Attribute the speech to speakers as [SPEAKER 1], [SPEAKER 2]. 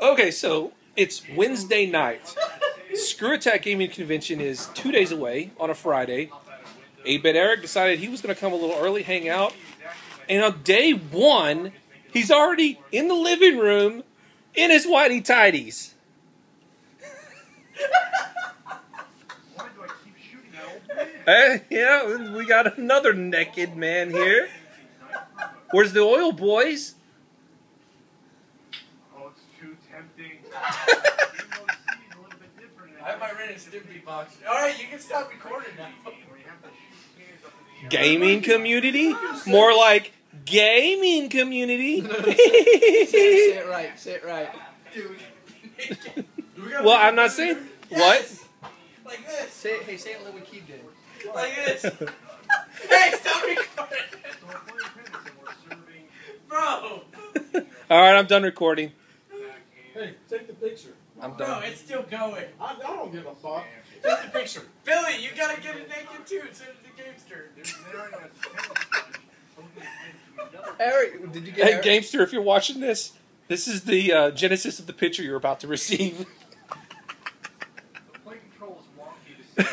[SPEAKER 1] Okay, so it's Wednesday night. ScrewAttack Gaming Convention is two days away on a Friday. 8-Bit Eric decided he was going to come a little early, hang out. And on day one, he's already in the living room in his whitey tidies. What do I keep shooting at? Hey, yeah, we got another naked man here. Where's the oil boys?
[SPEAKER 2] Oh, it's too tempting.
[SPEAKER 3] I have my Ren and Stimpy box. Alright, you can stop recording now.
[SPEAKER 1] Gaming community? More like gaming community.
[SPEAKER 3] say, it, say it right, say it right. Dude.
[SPEAKER 1] well, I'm not saying what.
[SPEAKER 3] Like this. Say, hey, say it like what Keith did.
[SPEAKER 2] Like
[SPEAKER 3] this. hey, stop recording. Bro.
[SPEAKER 1] All right, I'm done recording.
[SPEAKER 4] Hey, take the picture.
[SPEAKER 1] I'm done.
[SPEAKER 3] No, it's still going.
[SPEAKER 4] I, I don't give a fuck.
[SPEAKER 3] Take the picture. Billy, you gotta get it naked too. It's in the game's turn. Eric, did you get?
[SPEAKER 1] Hey,
[SPEAKER 3] Eric?
[SPEAKER 1] Gamester, if you're watching this, this is the uh, genesis of the picture you're about to receive. the play control is wonky to say